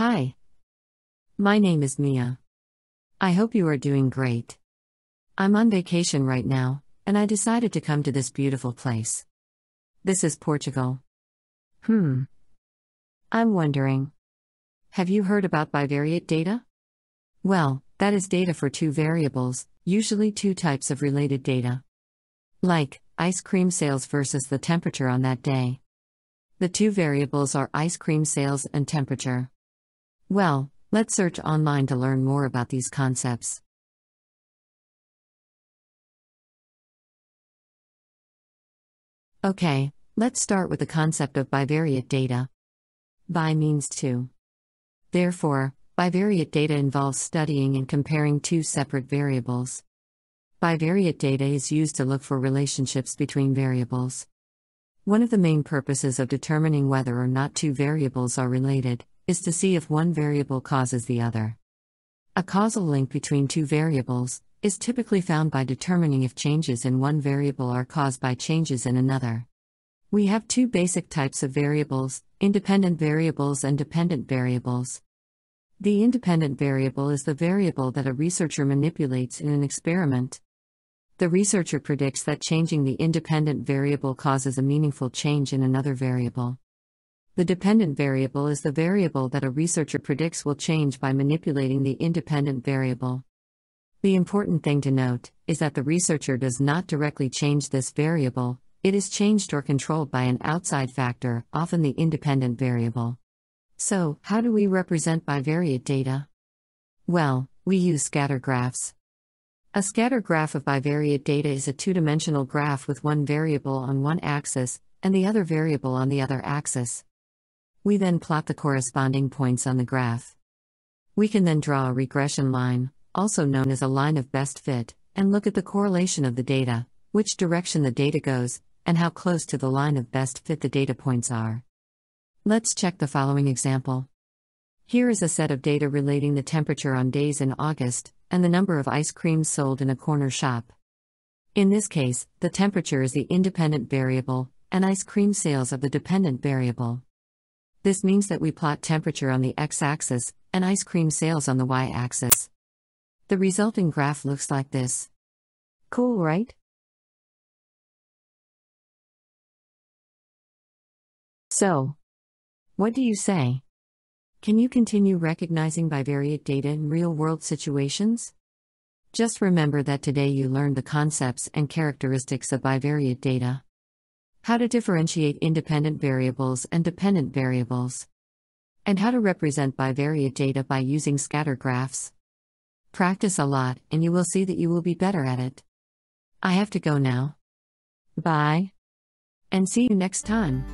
Hi. My name is Mia. I hope you are doing great. I'm on vacation right now, and I decided to come to this beautiful place. This is Portugal. Hmm. I'm wondering. Have you heard about bivariate data? Well, that is data for two variables, usually two types of related data. Like, ice cream sales versus the temperature on that day. The two variables are ice cream sales and temperature. Well, let's search online to learn more about these concepts. Okay, let's start with the concept of bivariate data. Bi means two. Therefore, bivariate data involves studying and comparing two separate variables. Bivariate data is used to look for relationships between variables. One of the main purposes of determining whether or not two variables are related is to see if one variable causes the other. A causal link between two variables is typically found by determining if changes in one variable are caused by changes in another. We have two basic types of variables independent variables and dependent variables. The independent variable is the variable that a researcher manipulates in an experiment. The researcher predicts that changing the independent variable causes a meaningful change in another variable. The dependent variable is the variable that a researcher predicts will change by manipulating the independent variable. The important thing to note is that the researcher does not directly change this variable, it is changed or controlled by an outside factor, often the independent variable. So, how do we represent bivariate data? Well, we use scatter graphs. A scatter graph of bivariate data is a two dimensional graph with one variable on one axis and the other variable on the other axis. We then plot the corresponding points on the graph. We can then draw a regression line, also known as a line of best fit, and look at the correlation of the data, which direction the data goes, and how close to the line of best fit the data points are. Let's check the following example. Here is a set of data relating the temperature on days in August, and the number of ice creams sold in a corner shop. In this case, the temperature is the independent variable, and ice cream sales are the dependent variable. This means that we plot temperature on the x axis and ice cream sales on the y axis. The resulting graph looks like this. Cool, right? So, what do you say? Can you continue recognizing bivariate data in real world situations? Just remember that today you learned the concepts and characteristics of bivariate data. How to differentiate independent variables and dependent variables. And how to represent bivariate data by using scatter graphs. Practice a lot, and you will see that you will be better at it. I have to go now. Bye. And see you next time.